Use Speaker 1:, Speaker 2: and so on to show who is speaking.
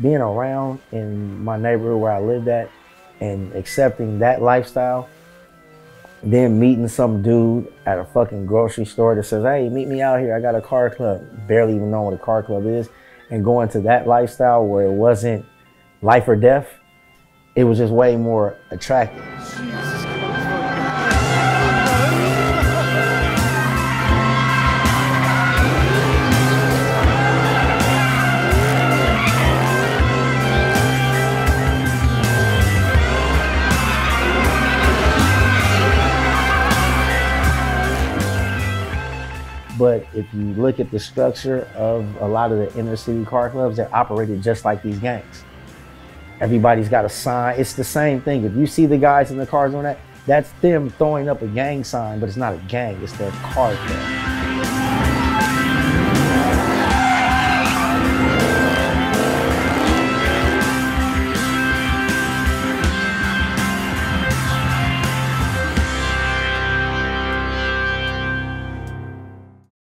Speaker 1: being around in my neighborhood where I lived at and accepting that lifestyle, then meeting some dude at a fucking grocery store that says, hey, meet me out here. I got a car club. Barely even know what a car club is. And going to that lifestyle where it wasn't life or death, it was just way more attractive. But if you look at the structure of a lot of the inner city car clubs, they're operated just like these gangs. Everybody's got a sign. It's the same thing. If you see the guys in the cars on that, that's them throwing up a gang sign, but it's not a gang, it's their car club.